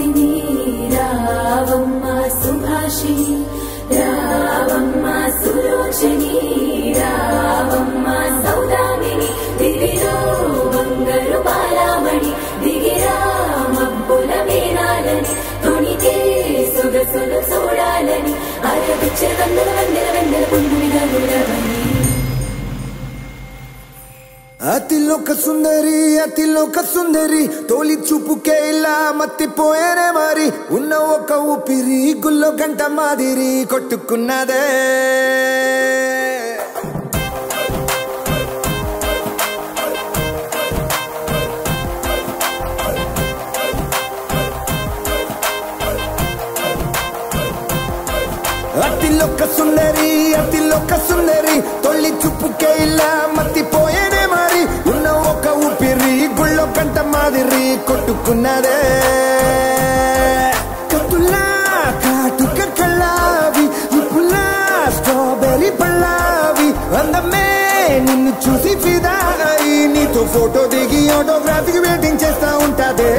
ीरावं मा सुभाषी रावं मा सुरोचनी रा అతిలోక సుందరి అతిలోక సుందరి తోలి చూపుకే ఇలా మత్తిపోయేనే మరి. ఉన్న ఒక ఊపిరి గుల్లో గంట మాదిరి కొట్టుకున్నదే. అతిలోక సుందరి అతిలో కొట్టుకున్నదే. కత్తులా కాటుక కళ్ళావి ఇప్పులా స్ట్రాబెర్రీ పళ్ళావి. అందమే నిన్ను చూసి ఫిదా అయి నీతో ఫోటో దిగి ఆటోగ్రాఫీకి వెయిటింగ్ చేస్తా ఉంటాదే.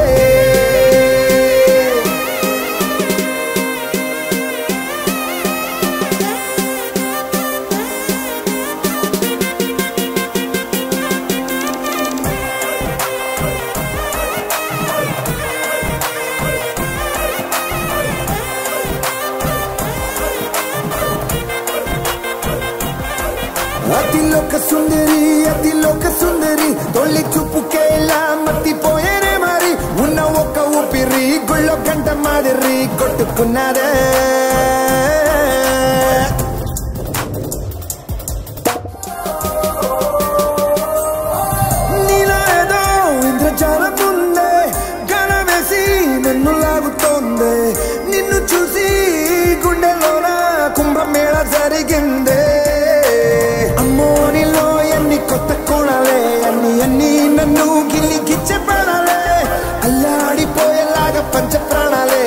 అతిలోక సుందరి అతిలోక సుందరి తొలి చూపుకేలా మత్తిపోయేనే మరి. ఉన్న ఒక ఊపిరి గుళ్ళో గంట మాదిరి కొట్టుకున్నారే.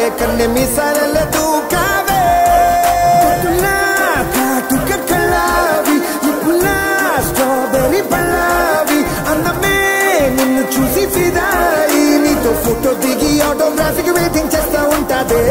ప్రాణాలే కన్నె మీసాలే దూకావే కత్తులా కాటుక కళ్ళావి ఇప్పులా స్ట్రాబెర్రీ పళ్ళావి. అందమే నిన్ను చూసి ఫిదాయి నీతో ఫోటో దిగి ఆటోగ్రాఫీకి వెయిటింగ్ చేస్తా ఉంటాదే.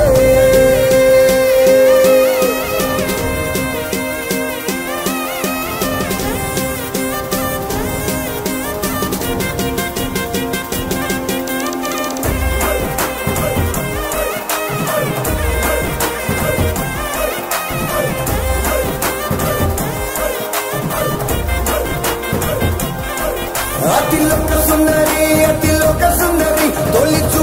అతిలోక సుందరి అతిలోక సుందరి తొలి చూ